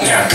Yeah.